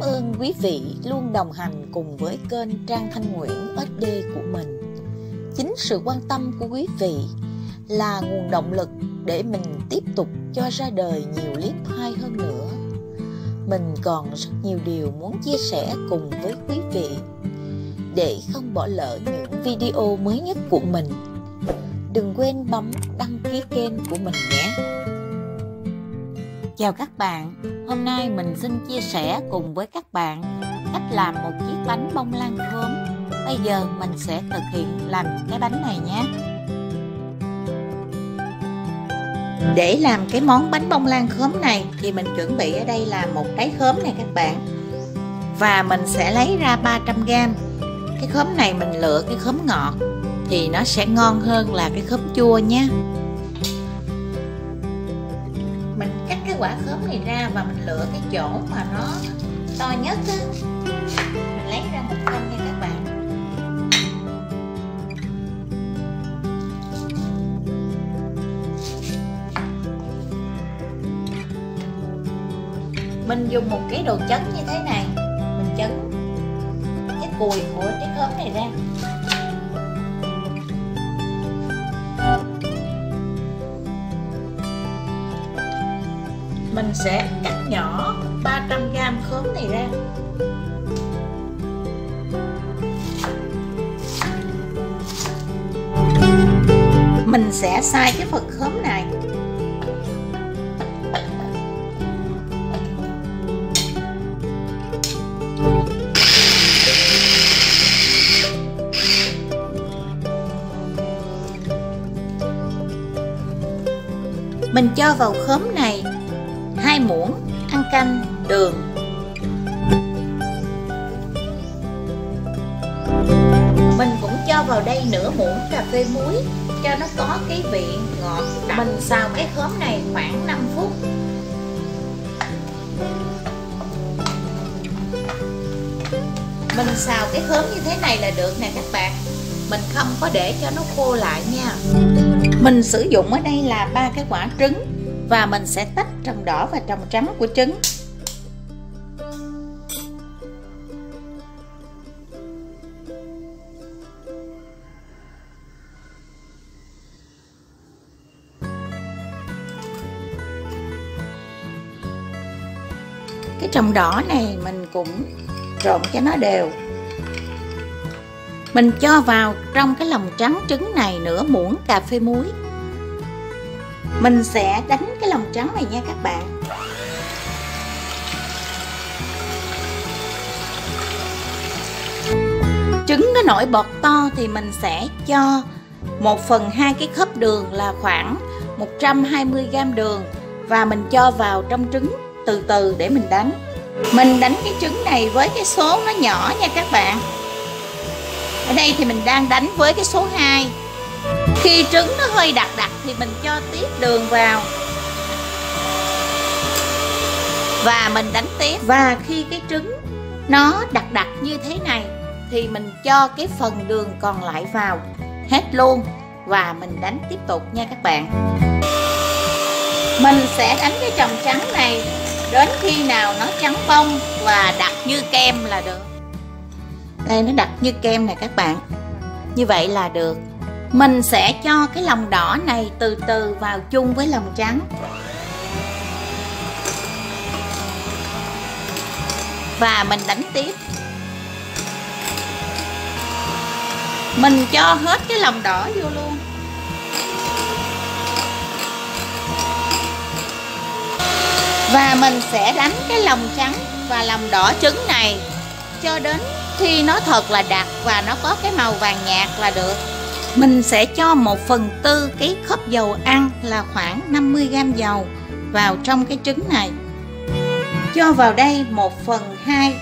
cảm ơn quý vị luôn đồng hành cùng với kênh Trang Thanh Nguyễn SD của mình. Chính sự quan tâm của quý vị là nguồn động lực để mình tiếp tục cho ra đời nhiều clip hay hơn nữa. Mình còn rất nhiều điều muốn chia sẻ cùng với quý vị để không bỏ lỡ những video mới nhất của mình. Đừng quên bấm đăng ký kênh của mình nhé. Chào các bạn, hôm nay mình xin chia sẻ cùng với các bạn cách làm một chiếc bánh bông lan khóm. Bây giờ mình sẽ thực hiện làm cái bánh này nhé. Để làm cái món bánh bông lan khóm này thì mình chuẩn bị ở đây là một trái khóm này các bạn. Và mình sẽ lấy ra 300g. Cái khóm này mình lựa cái khóm ngọt thì nó sẽ ngon hơn là cái khóm chua nhé. Này ra và mình lựa cái chỗ mà nó to nhất á. Mình lấy ra một cân nha các bạn. mình dùng một cái đồ chấn như thế này mình chấn cái cùi của cái khóm này ra mình sẽ cắt nhỏ 300g khóm này ra. Mình sẽ xay cái phần khóm này. Mình cho vào khóm này hai muỗng, ăn canh, đường. Mình cũng cho vào đây nửa muỗng cà phê muối, cho nó có cái vị ngọt. Mình xào cái khóm này khoảng 5 phút. Mình xào cái khóm như thế này là được nè các bạn. Mình không có để cho nó khô lại nha. Mình sử dụng ở đây là ba cái quả trứng và mình sẽ tách trong đỏ và trong trắng của trứng. Cái trồng đỏ này mình cũng trộn cho nó đều. Mình cho vào trong cái lòng trắng trứng này nửa muỗng cà phê muối mình sẽ đánh cái lòng trắng này nha các bạn. Trứng nó nổi bọt to thì mình sẽ cho 1 phần 2 cái khớp đường là khoảng 120g đường và mình cho vào trong trứng từ từ để mình đánh. Mình đánh cái trứng này với cái số nó nhỏ nha các bạn. Ở đây thì mình đang đánh với cái số 2 khi trứng nó hơi đặc đặc thì mình cho tiếp đường vào. Và mình đánh tiếp. Và khi cái trứng nó đặc đặc như thế này thì mình cho cái phần đường còn lại vào hết luôn và mình đánh tiếp tục nha các bạn. Mình sẽ đánh cái trồng trắng này đến khi nào nó trắng bông và đặc như kem là được. Đây, nó đặc như kem này các bạn. Như vậy là được mình sẽ cho cái lòng đỏ này từ từ vào chung với lòng trắng. Và mình đánh tiếp. Mình cho hết cái lòng đỏ vô luôn. Và mình sẽ đánh cái lòng trắng và lòng đỏ trứng này cho đến khi nó thật là đặc và nó có cái màu vàng nhạt là được mình sẽ cho 1 phần tư cái khớp dầu ăn là khoảng 50g dầu vào trong cái trứng này. Cho vào đây 1 phần 2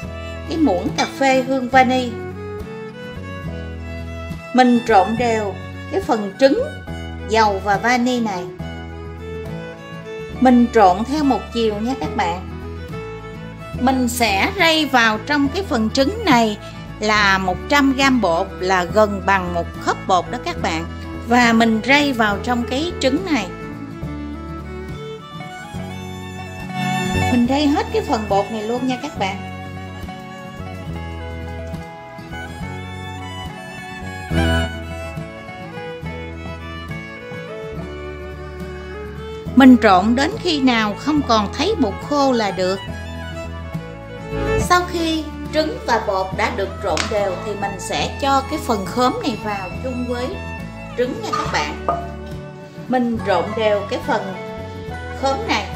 cái muỗng cà phê hương vani. Mình trộn đều cái phần trứng, dầu và vani này. Mình trộn theo một chiều nha các bạn. Mình sẽ rây vào trong cái phần trứng này là 100 gram bột là gần bằng một khớp bột đó các bạn. Và mình rây vào trong cái trứng này. Mình rây hết cái phần bột này luôn nha các bạn. Mình trộn đến khi nào không còn thấy bột khô là được. Sau khi trứng và bột đã được trộn đều thì mình sẽ cho cái phần khóm này vào chung với trứng nha các bạn. Mình trộn đều cái phần khóm này.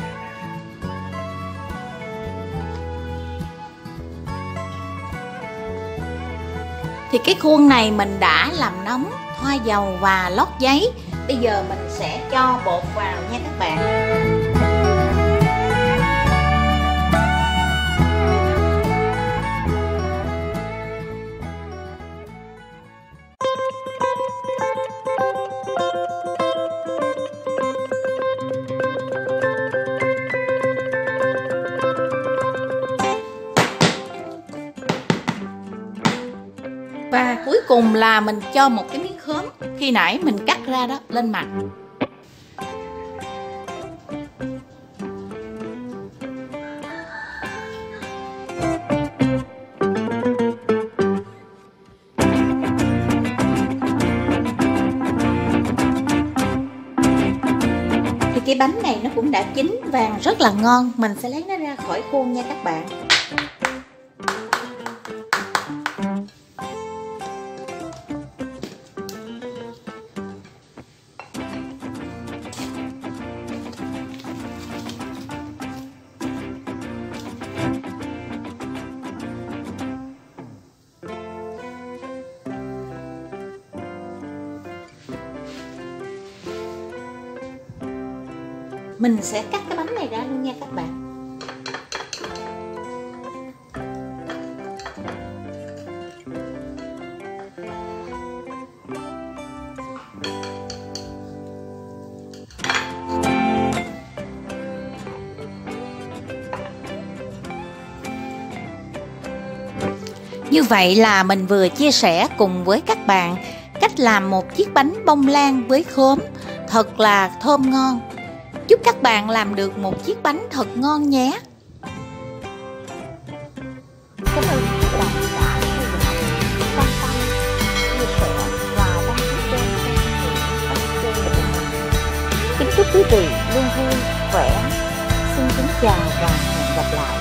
Thì cái khuôn này mình đã làm nóng, thoa dầu và lót giấy. Bây giờ mình sẽ cho bột vào nha các bạn. Cùng là mình cho một cái miếng khóm khi nãy mình cắt ra đó lên mặt. Thì cái bánh này nó cũng đã chín vàng rất là ngon. Mình sẽ lấy nó ra khỏi khuôn nha các bạn. Mình sẽ cắt cái bánh này ra luôn nha các bạn. Như vậy là mình vừa chia sẻ cùng với các bạn cách làm một chiếc bánh bông lan với khóm. Thật là thơm ngon. Chúc các bạn làm được một chiếc bánh thật ngon nhé. Cảm ơn các bạn đã theo dõi, quan tâm, chia sẻ và đăng ký kênh kênh của mình. Kính chúc quý vị luôn vui, khỏe. Xin kính chào và hẹn gặp lại.